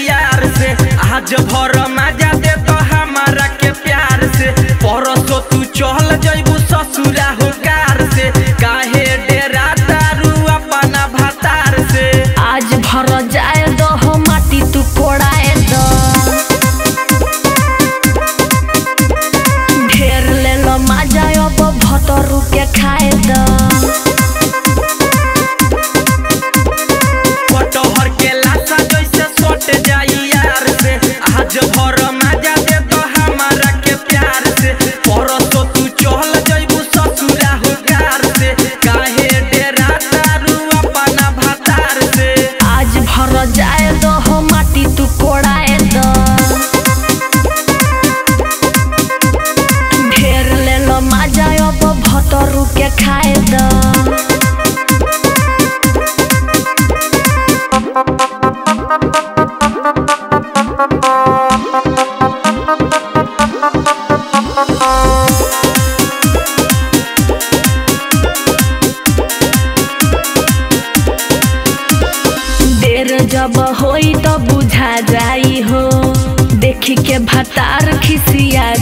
आज भर मज़ा दे तो हमारा के प्यार से। परसो तू चल जइबू ससुरा हो जब हो तो बुझा जाई हो। देखी के भतार खिसिया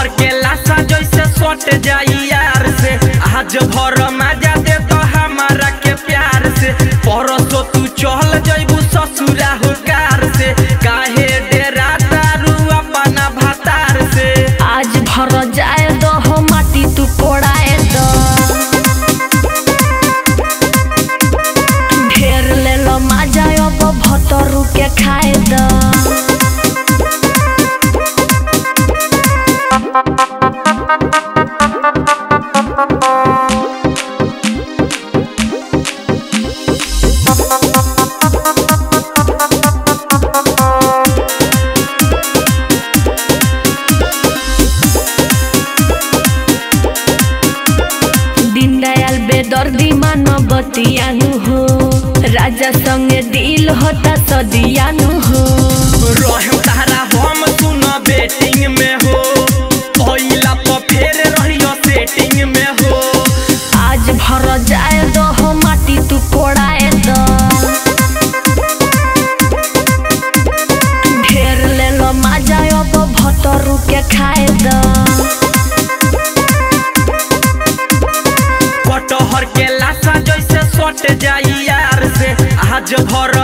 कटहर के लाशा जैसे सट जाई यार से। आज भर मज़ा दे तो हमारा के प्यार से। परसो तू चल जइबू ससुरा हो कार से। काहे डेरा दारू अपना भातार से। आज भर जाए दो हो माटी तू कोड़ाए दो। ढेर ले लो मज़ा अब भतरू के खाए मानवतियानु हो। राजा संगे दिल होता सदियानु कटहर के